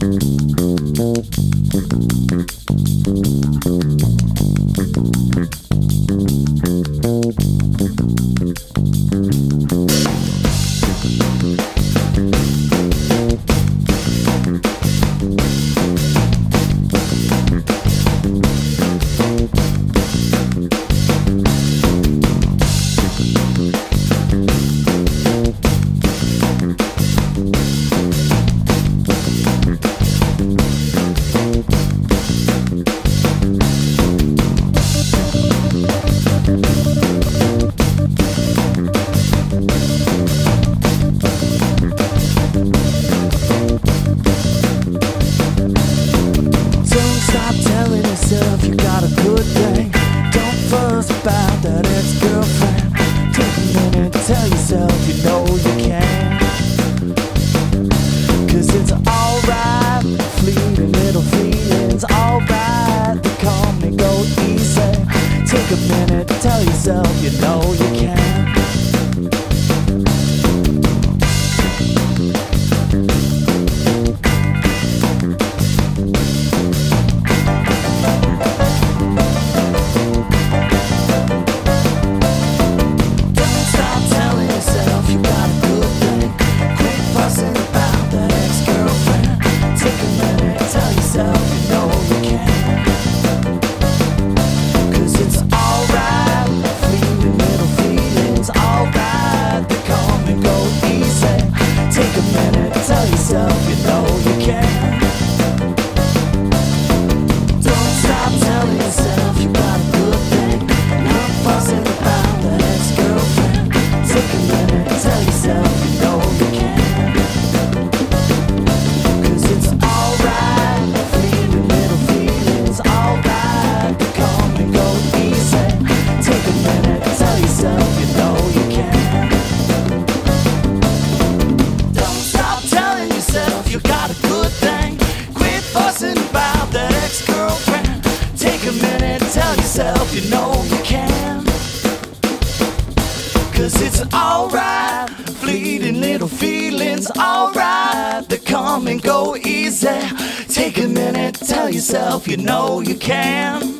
Don't yourself you got a good thing. Don't fuss about that ex-girlfriend. Take a minute, tell yourself you know you can. Cause it's alright, fleeting little feelings, alright. They come and go easy. Take a minute, tell yourself you know Cause it's alright, fleeting little feelings, alright. They come and go easy. Take a minute, tell yourself you know you can.